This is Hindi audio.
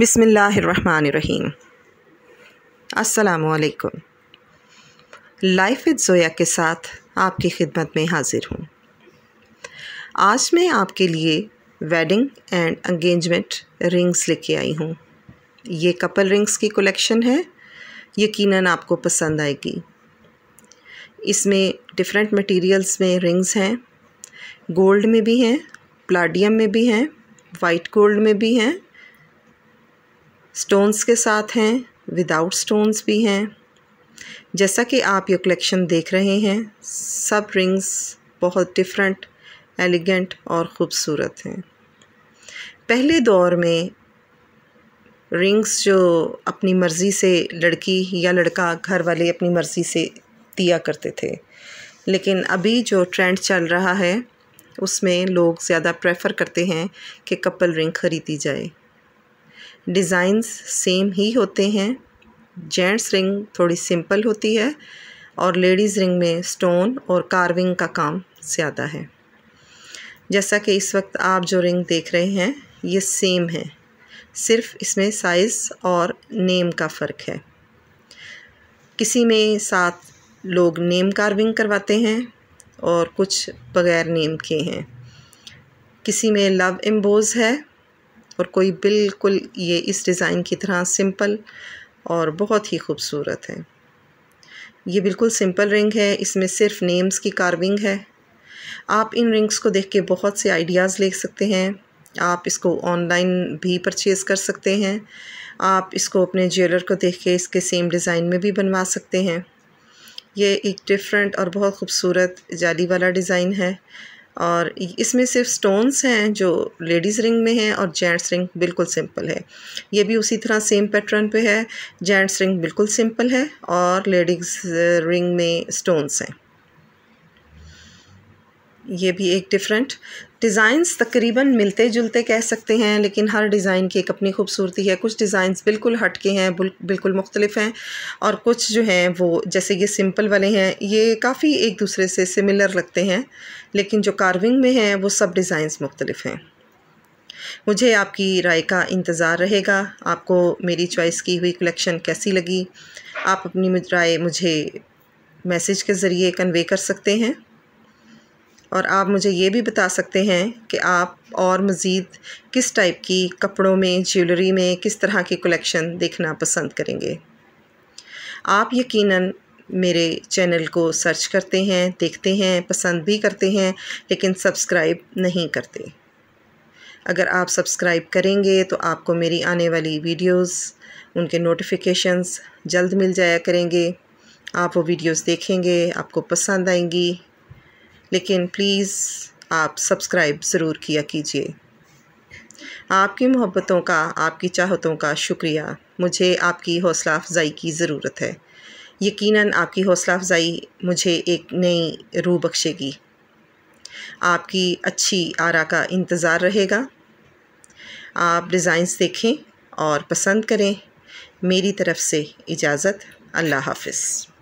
बिसमीम् असलकुम लाइफ विद ज़ोया के साथ आपकी खिदमत में हाज़िर हूँ। आज मैं आपके लिए वेडिंग एंड एंगेजमेंट रिंग्स लेके आई हूँ। ये कपल रिंग्स की कलेक्शन है। यकीनन आपको पसंद आएगी। इसमें डिफरेंट मटेरियल्स में रिंग्स हैं। गोल्ड में भी हैं प्लाडियम में भी हैं, वाइट गोल्ड में भी हैं। स्टोन्स के साथ हैं विदाउट स्टोन्स भी हैं। जैसा कि आप ये कलेक्शन देख रहे हैं, सब रिंग्स बहुत डिफरेंट एलिगेंट और ख़ूबसूरत हैं। पहले दौर में रिंग्स जो अपनी मर्ज़ी से लड़की या लड़का घर वाले अपनी मर्ज़ी से दिया करते थे। लेकिन अभी जो ट्रेंड चल रहा है, उसमें लोग ज़्यादा प्रेफर करते हैं कि कपल रिंग ख़रीदी जाए। डिज़ाइंस सेम ही होते हैं। जेंट्स रिंग थोड़ी सिंपल होती है और लेडीज़ रिंग में स्टोन और कार्विंग का काम ज़्यादा है। जैसा कि इस वक्त आप जो रिंग देख रहे हैं, ये सेम है। सिर्फ़ इसमें साइज़ और नेम का फ़र्क है। किसी में साथ लोग नेम कार्विंग करवाते हैं और कुछ बग़ैर नेम के हैं। किसी में लव एम्बोज है और कोई बिल्कुल ये इस डिज़ाइन की तरह सिंपल और बहुत ही खूबसूरत है। ये बिल्कुल सिंपल रिंग है, इसमें सिर्फ़ नेम्स की कार्विंग है। आप इन रिंग्स को देख के बहुत से आइडियाज़ ले सकते हैं। आप इसको ऑनलाइन भी परचेज़ कर सकते हैं। आप इसको अपने ज्वेलर को देख के इसके सेम डिज़ाइन में भी बनवा सकते हैं। ये एक डिफरेंट और बहुत खूबसूरत जाली वाला डिज़ाइन है। और इसमें सिर्फ़ स्टोन्स हैं जो लेडीज़ रिंग में हैं और जेंट्स रिंग बिल्कुल सिंपल है। ये भी उसी तरह सेम पैटर्न पे है। जेंट्स रिंग बिल्कुल सिंपल है और लेडीज़ रिंग में स्टोन्स हैं। ये भी एक डिफरेंट डिज़ाइंस तकरीबन मिलते जुलते कह सकते हैं, लेकिन हर डिज़ाइन की एक अपनी खूबसूरती है। कुछ डिज़ाइंस बिल्कुल हट के हैं बिल्कुल मुख्तलिफ़ हैं, और कुछ जो हैं वो, जैसे ये सिंपल वाले हैं, ये काफ़ी एक दूसरे से सिमिलर लगते हैं, लेकिन जो कार्विंग में हैं, वो सब डिज़ाइंस मुख्तलिफ़ हैं। मुझे आपकी राय का इंतज़ार रहेगा। आपको मेरी चॉइस की हुई कलेक्शन कैसी लगी? आप अपनी राय मुझे मैसेज के ज़रिए कन्वे कर सकते हैं। और आप मुझे ये भी बता सकते हैं कि आप और मज़ीद किस टाइप की कपड़ों में ज्वेलरी में किस तरह की कलेक्शन देखना पसंद करेंगे। आप यकीनन मेरे चैनल को सर्च करते हैं, देखते हैं, पसंद भी करते हैं, लेकिन सब्सक्राइब नहीं करते। अगर आप सब्सक्राइब करेंगे तो आपको मेरी आने वाली वीडियोस उनके नोटिफिकेशंस जल्द मिल जाया करेंगे। आप वो वीडियोस देखेंगे, आपको पसंद आएँगी। लेकिन प्लीज़ आप सब्सक्राइब ज़रूर किया कीजिए। आपकी मोहब्बतों का, आपकी चाहतों का शुक्रिया। मुझे आपकी हौसला अफजाई की ज़रूरत है। यकीनन आपकी हौसला अफजाई मुझे एक नई रूह बख्शेगी। आपकी अच्छी आरा का इंतज़ार रहेगा। आप डिज़ाइंस देखें और पसंद करें। मेरी तरफ़ से इजाज़त। अल्लाह हाफ़िज़।